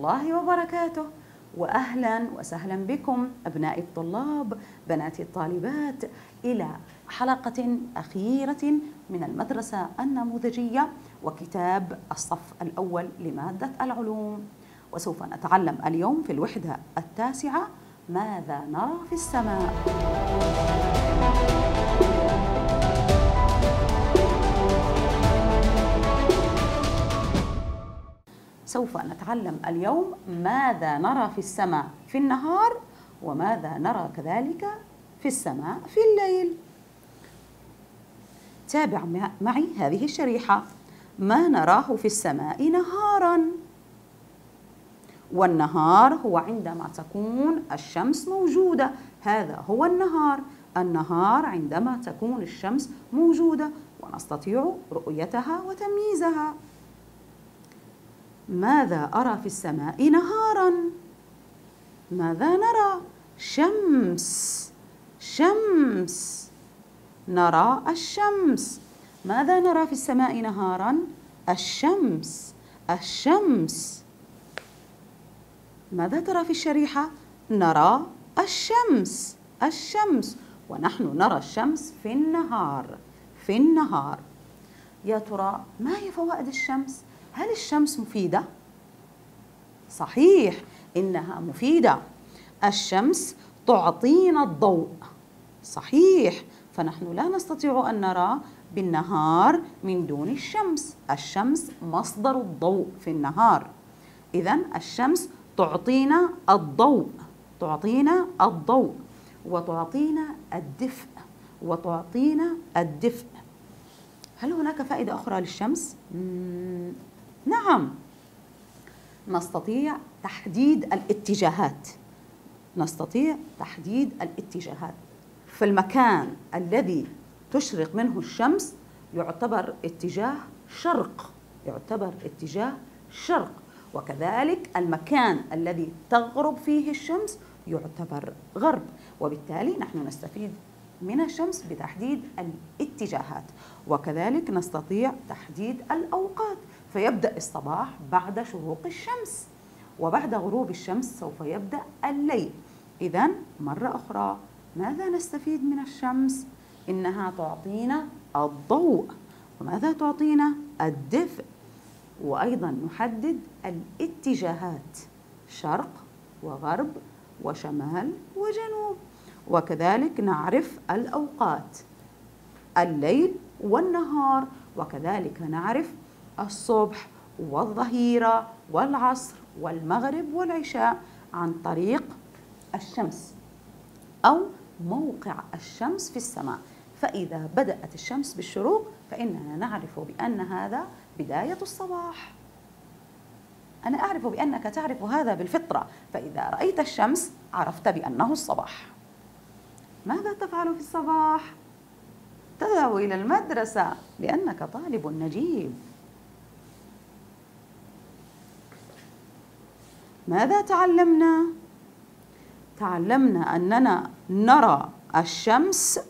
الله وبركاته. واهلا وسهلا بكم ابنائي الطلاب بناتي الطالبات إلى حلقة أخيرة من المدرسة النموذجية وكتاب الصف الأول لمادة العلوم. وسوف نتعلم اليوم في الوحدة التاسعة ماذا نرى في السماء؟ سوف نتعلم اليوم ماذا نرى في السماء في النهار وماذا نرى كذلك في السماء في الليل. تابع معي هذه الشريحة. ما نراه في السماء نهارا. والنهار هو عندما تكون الشمس موجودة. هذا هو النهار. النهار عندما تكون الشمس موجودة ونستطيع رؤيتها وتمييزها. ماذا أرى في السماء نهارا؟ ماذا نرى؟ شمس. شمس. نرى الشمس. ماذا نرى في السماء نهارا؟ الشمس. الشمس. ماذا ترى في الشريحة؟ نرى الشمس. الشمس. ونحن نرى الشمس في النهار. في النهار. يا ترى ما هي فوائد الشمس؟ هل الشمس مفيدة؟ صحيح إنها مفيدة. الشمس تعطينا الضوء. صحيح. فنحن لا نستطيع أن نرى بالنهار من دون الشمس. الشمس مصدر الضوء في النهار. إذا الشمس تعطينا الضوء. تعطينا الضوء. وتعطينا الدفء. وتعطينا الدفء. هل هناك فائدة أخرى للشمس؟ نعم. نستطيع تحديد الاتجاهات. نستطيع تحديد الاتجاهات. في المكان الذي تشرق منه الشمس يعتبر اتجاه شرق. يعتبر اتجاه شرق. وكذلك المكان الذي تغرب فيه الشمس يعتبر غرب. وبالتالي نحن نستفيد من الشمس بتحديد الاتجاهات. وكذلك نستطيع تحديد الأوقات. فيبدأ الصباح بعد شروق الشمس وبعد غروب الشمس سوف يبدأ الليل. إذا مرة أخرى ماذا نستفيد من الشمس؟ إنها تعطينا الضوء. وماذا تعطينا؟ الدفء. وأيضا نحدد الاتجاهات شرق وغرب وشمال وجنوب. وكذلك نعرف الأوقات الليل والنهار. وكذلك نعرف الصبح والظهيرة والعصر والمغرب والعشاء عن طريق الشمس أو موقع الشمس في السماء. فإذا بدأت الشمس بالشروق فإننا نعرف بأن هذا بداية الصباح. أنا أعرف بأنك تعرف هذا بالفطرة. فإذا رأيت الشمس عرفت بأنه الصباح. ماذا تفعل في الصباح؟ تذهب إلى المدرسة لأنك طالب نجيب. ماذا تعلمنا؟ تعلمنا أننا نرى الشمس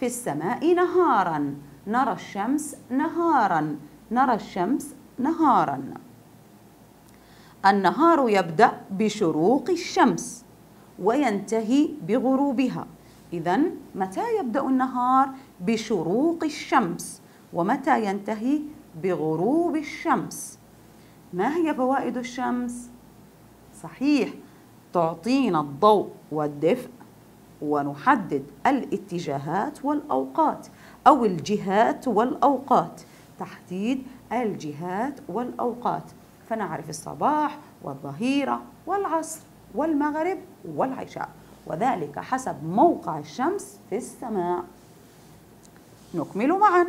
في السماء نهارا. نرى الشمس نهارا. نرى الشمس نهارا. النهار يبدأ بشروق الشمس وينتهي بغروبها. إذا متى يبدأ النهار؟ بشروق الشمس. ومتى ينتهي؟ بغروب الشمس. ما هي فوائد الشمس؟ صحيح تعطينا الضوء والدفء ونحدد الاتجاهات والأوقات أو الجهات والأوقات تحديد الجهات والأوقات. فنعرف الصباح والظهيرة والعصر والمغرب والعشاء وذلك حسب موقع الشمس في السماء. نكمل معا.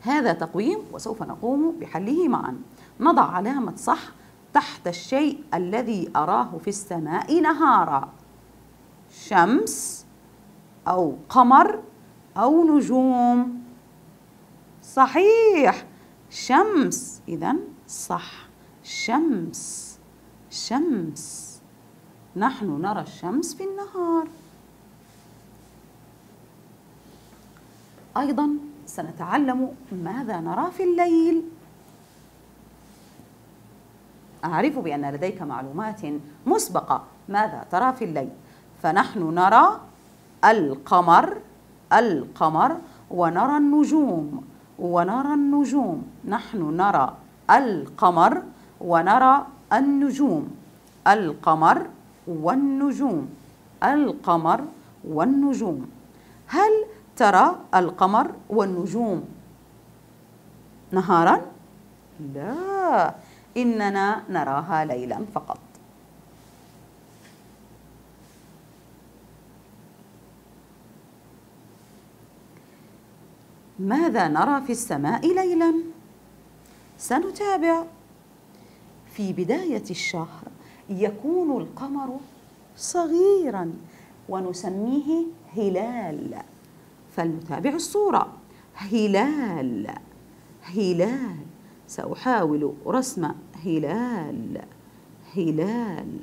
هذا تقويم وسوف نقوم بحله معا. نضع علامة صح تحت الشيء الذي أراه في السماء نهارا. شمس أو قمر أو نجوم. صحيح. شمس. إذا صح. شمس. شمس. نحن نرى الشمس في النهار. أيضا سنتعلم ماذا نرى في الليل. أعرف بأن لديك معلومات مسبقة. ماذا ترى في الليل؟ فنحن نرى القمر القمر ونرى النجوم ونرى النجوم. نحن نرى القمر ونرى النجوم. القمر والنجوم. القمر والنجوم. هل ترى القمر والنجوم نهارا؟ لا. إننا نراها ليلا فقط. ماذا نرى في السماء ليلا؟ سنتابع. في بداية الشهر يكون القمر صغيرا ونسميه هلال. فلنتابع الصورة. هلال. هلال. سأحاول رسم هلال هلال.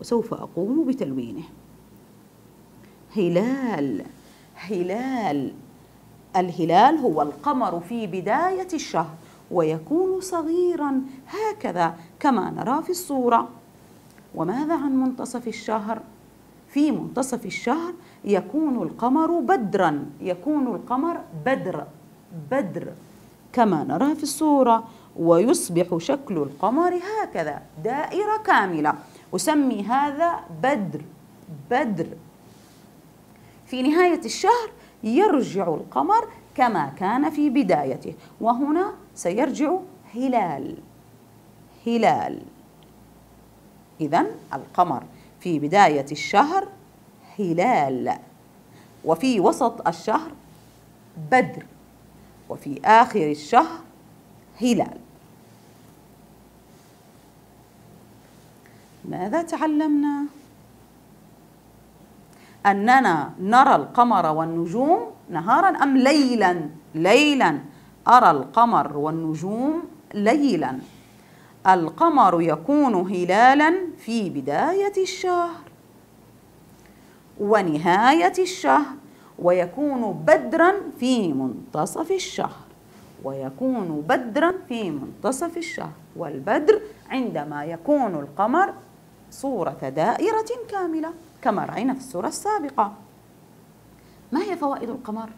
وسوف أقوم بتلوينه. هلال هلال. الهلال هو القمر في بداية الشهر ويكون صغيرا هكذا كما نرى في الصورة. وماذا عن منتصف الشهر؟ في منتصف الشهر يكون القمر بدرا يكون القمر بدر بدر. كما نرى في الصورة ويصبح شكل القمر هكذا دائرة كاملة. أسمي هذا بدر بدر. في نهاية الشهر يرجع القمر كما كان في بدايته وهنا سيرجع هلال. هلال. إذا القمر في بداية الشهر هلال وفي وسط الشهر بدر. وفي آخر الشهر هلال. ماذا تعلمنا؟ أننا نرى القمر والنجوم نهارا أم ليلا؟ ليلا. أرى القمر والنجوم ليلا. القمر يكون هلالا في بداية الشهر. ونهاية الشهر. ويكون بدرا في منتصف الشهر. ويكون بدرا في منتصف الشهر. والبدر عندما يكون القمر صورة دائرة كاملة كما رأينا في السورة السابقة. ما هي فوائد القمر؟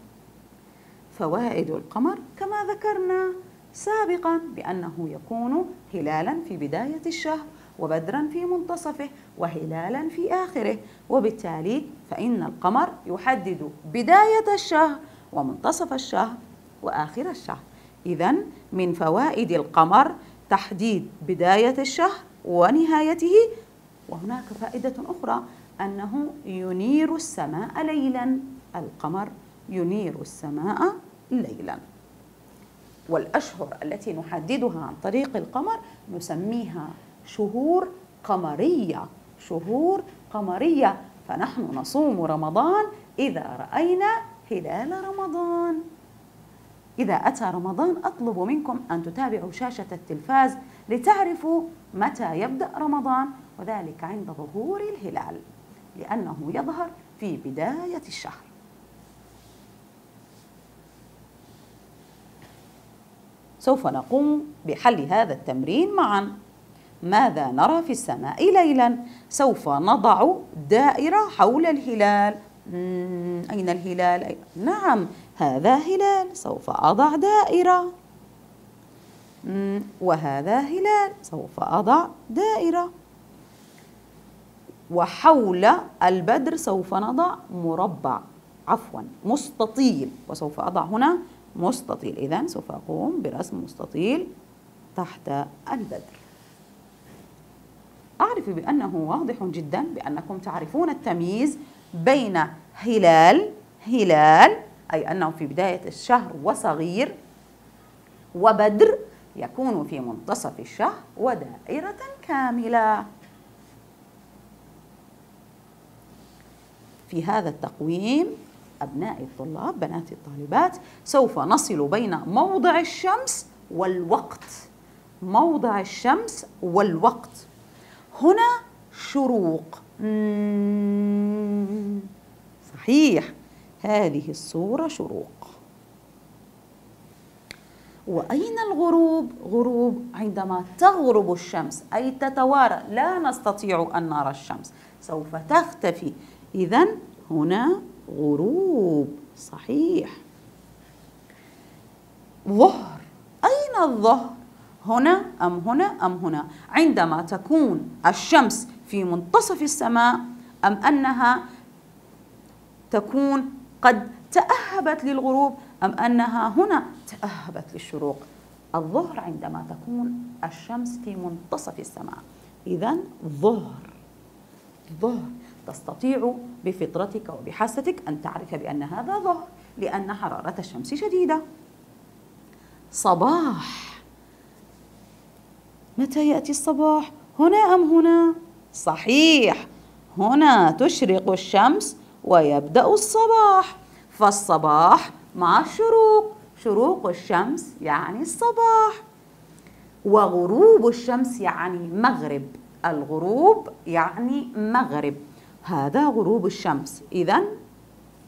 فوائد القمر كما ذكرنا سابقا بأنه يكون هلالا في بداية الشهر. وبدرا في منتصفه وهلالا في آخره. وبالتالي فإن القمر يحدد بداية الشهر ومنتصف الشهر وآخر الشهر. إذا من فوائد القمر تحديد بداية الشهر ونهايته. وهناك فائدة أخرى أنه ينير السماء ليلا. القمر ينير السماء ليلا. والأشهر التي نحددها عن طريق القمر نسميها شهور قمرية شهور قمرية. فنحن نصوم رمضان إذا رأينا هلال رمضان. إذا أتى رمضان أطلب منكم أن تتابعوا شاشة التلفاز لتعرفوا متى يبدأ رمضان وذلك عند ظهور الهلال لأنه يظهر في بداية الشهر. سوف نقوم بحل هذا التمرين معا. ماذا نرى في السماء ليلا؟ سوف نضع دائرة حول الهلال. أين الهلال؟ نعم هذا هلال. سوف أضع دائرة. وهذا هلال. سوف أضع دائرة. وحول البدر سوف نضع مربع عفوا مستطيل. وسوف أضع هنا مستطيل. إذا سوف أقوم برسم مستطيل تحت البدر. أعرف بأنه واضح جدا بأنكم تعرفون التمييز بين هلال هلال أي أنه في بداية الشهر وصغير وبدر يكون في منتصف الشهر ودائرة كاملة. في هذا التقويم أبناء الطلاب بنات الطالبات سوف نصل بين موضع الشمس والوقت. موضع الشمس والوقت. هنا شروق. صحيح. هذه الصورة شروق. وأين الغروب؟ غروب عندما تغرب الشمس أي تتوارى. لا نستطيع أن نرى الشمس. سوف تختفي. إذا هنا غروب. صحيح. ظهر. أين الظهر؟ هنا أم هنا أم هنا. عندما تكون الشمس في منتصف السماء أم أنها تكون قد تأهبت للغروب أم أنها هنا تأهبت للشروق. الظهر عندما تكون الشمس في منتصف السماء. إذا ظهر ظهر. تستطيع بفطرتك وبحاستك أن تعرف بأن هذا ظهر لأن حرارة الشمس شديدة. صباح. متى يأتي الصباح؟ هنا أم هنا؟ صحيح هنا تشرق الشمس ويبدأ الصباح فالصباح مع الشروق شروق الشمس يعني الصباح وغروب الشمس يعني مغرب الغروب يعني مغرب هذا غروب الشمس إذا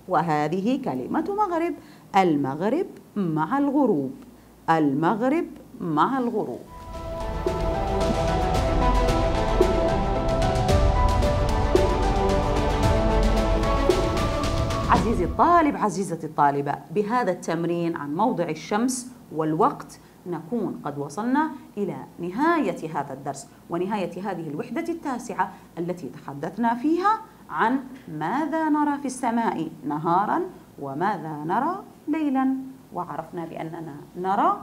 وهذه كلمة مغرب المغرب مع الغروب المغرب مع الغروب عزيزي الطالب عزيزتي الطالبة بهذا التمرين عن موضع الشمس والوقت نكون قد وصلنا إلى نهاية هذا الدرس ونهاية هذه الوحدة التاسعة التي تحدثنا فيها عن ماذا نرى في السماء نهارا وماذا نرى ليلا. وعرفنا بأننا نرى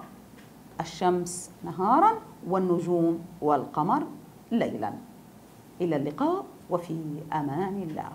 الشمس نهارا والنجوم والقمر ليلا. إلى اللقاء وفي أمان الله.